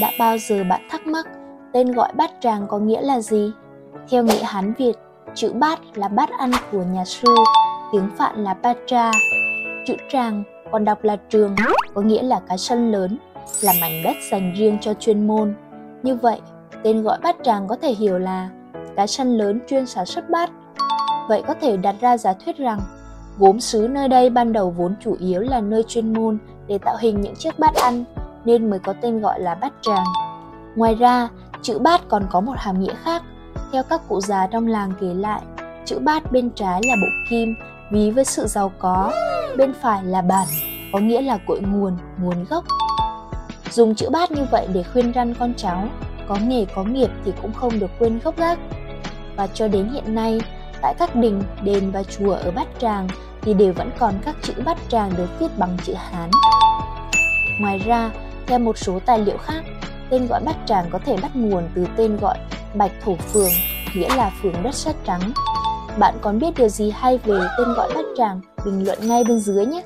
Đã bao giờ bạn thắc mắc tên gọi bát tràng có nghĩa là gì? Theo nghĩa Hán Việt, chữ bát là bát ăn của nhà sư, tiếng Phạn là Patra. Chữ tràng còn đọc là trường, có nghĩa là cái sân lớn, là mảnh đất dành riêng cho chuyên môn. Như vậy, tên gọi bát tràng có thể hiểu là cái sân lớn chuyên sản xuất bát. Vậy có thể đặt ra giả thuyết rằng gốm sứ nơi đây ban đầu vốn chủ yếu là nơi chuyên môn để tạo hình những chiếc bát ăn nên mới có tên gọi là bát tràng. Ngoài ra, chữ bát còn có một hàm nghĩa khác. Theo các cụ già trong làng kể lại, chữ bát bên trái là bộ kim, ví với sự giàu có, bên phải là bản, có nghĩa là cội nguồn, nguồn gốc. Dùng chữ bát như vậy để khuyên răn con cháu, có nghề có nghiệp thì cũng không được quên gốc gác. Và cho đến hiện nay, tại các đình, đền và chùa ở Bát Tràng thì đều vẫn còn các chữ Bát Tràng được viết bằng chữ Hán. Ngoài ra, theo một số tài liệu khác, tên gọi Bát Tràng có thể bắt nguồn từ tên gọi Bạch Thổ Phường, nghĩa là phường đất sét trắng. Bạn còn biết điều gì hay về tên gọi Bát Tràng? Bình luận ngay bên dưới nhé!